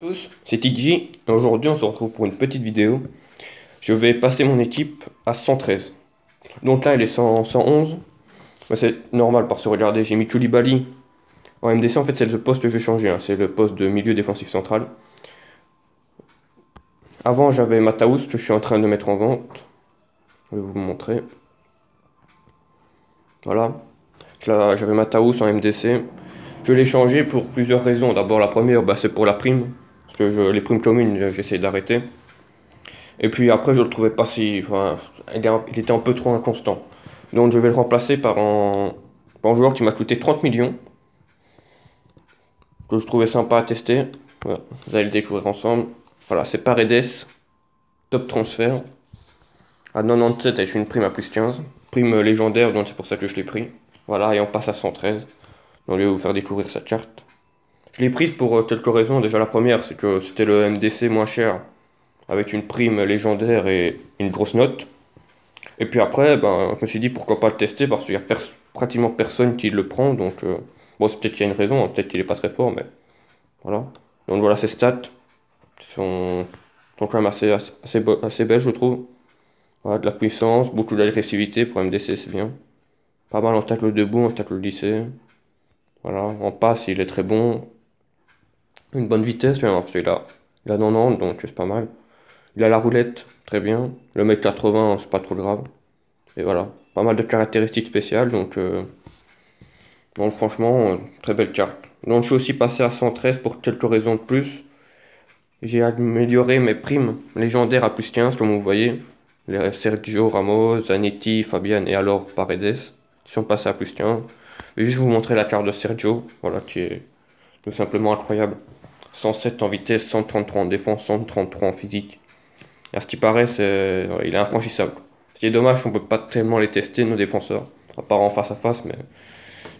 tous, c'est TG et aujourd'hui on se retrouve pour une petite vidéo. Je vais passer mon équipe à 113. Donc là elle est 111. c'est normal parce que regardez, j'ai mis Koulibaly en MDC. En fait c'est le poste que j'ai changé, hein. c'est le poste de milieu défensif central. Avant j'avais Mataus que je suis en train de mettre en vente. Je vais vous montrer. Voilà. J'avais Mataus en MDC. Je l'ai changé pour plusieurs raisons. D'abord la première, bah, c'est pour la prime que les primes communes, j'essaie d'arrêter. Et puis après, je le trouvais pas si. Enfin, il était un peu trop inconstant. Donc je vais le remplacer par un, par joueur qui m'a coûté 30 millions. Que je trouvais sympa à tester. Vous allez le découvrir ensemble. Voilà, c'est Paredes. Top transfert. À 97 avec une prime à plus 15. Prime légendaire, donc c'est pour ça que je l'ai pris. Voilà, et on passe à 113. Donc je vais vous faire découvrir sa carte. Je l'ai prise pour euh, quelques raisons. Déjà, la première, c'est que c'était le MDC moins cher, avec une prime légendaire et une grosse note. Et puis après, ben, je me suis dit pourquoi pas le tester, parce qu'il y a pratiquement personne qui le prend. Donc, euh, bon, c'est peut-être qu'il y a une raison, hein, peut-être qu'il est pas très fort, mais voilà. Donc voilà ses stats. Sont, sont quand même assez, assez, assez, belles, je trouve. Voilà, de la puissance, beaucoup d'agressivité pour MDC, c'est bien. Pas mal en tacle debout, en tacle lycée. Voilà, en passe, il est très bon une bonne vitesse, celui-là. Il a 90, donc c'est pas mal. Il a la roulette, très bien. Le mètre 80, c'est pas trop grave. Et voilà, pas mal de caractéristiques spéciales, donc, euh, franchement, euh, très belle carte. Donc je suis aussi passé à 113 pour quelques raisons de plus. J'ai amélioré mes primes légendaires à plus 15, comme vous voyez. Les Sergio Ramos, Zanetti, Fabian et alors Paredes, sont passés à plus 15. Je vais juste vous montrer la carte de Sergio, voilà, qui est tout simplement incroyable. 107 en vitesse, 133 en défense, 133 en physique. À ce qui paraît, il est infranchissable. Ce qui est dommage, on peut pas tellement les tester, nos défenseurs. À part en face à face, mais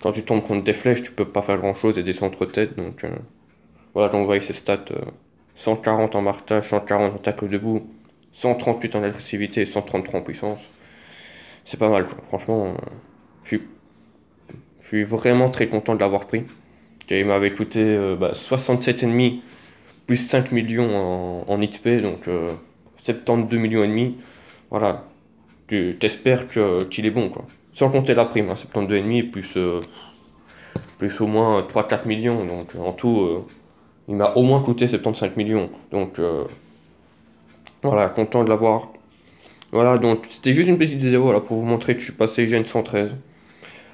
quand tu tombes contre des flèches, tu peux pas faire grand chose et des centres-têtes. Donc euh, voilà, donc vous voyez ces stats 140 euh, en marquage, 140 en tacle debout, 138 en agressivité et 133 en puissance. C'est pas mal, franchement. Euh, je suis vraiment très content de l'avoir pris. Il m'avait coûté euh, bah, 67,5 plus 5 millions en, en XP, donc 72 euh, millions et demi. Voilà, tu t'espères qu'il est bon, quoi. Sans compter la prime, hein, 72,5 plus, euh, plus au moins 3-4 millions. Donc en tout, il m'a au moins coûté 75 millions. Donc voilà, content de l'avoir. Voilà, donc c'était juste une petite vidéo pour vous montrer que je suis passé GN 113.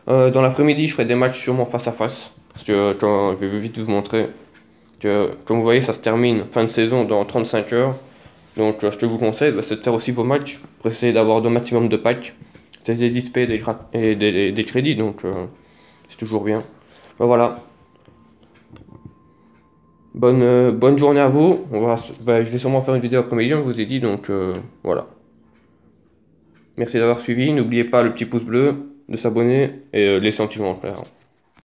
dans l'après-midi, je ferai des matchs sûrement face à face. Parce que quand, je vais vite vous montrer que, comme vous voyez, ça se termine fin de saison dans 35 heures. Donc, ce que je vous conseille, bah, c'est de faire aussi vos matchs pour essayer d'avoir le maximum de packs. C'est des et des, des, des, crédits, donc euh, c'est toujours bien. Ben, voilà. Bonne, euh, bonne journée à vous. Bah, je vais sûrement faire une vidéo après-midi, je vous ai dit, donc euh, voilà. Merci d'avoir suivi. N'oubliez pas le petit pouce bleu, de s'abonner et les sentiments frère.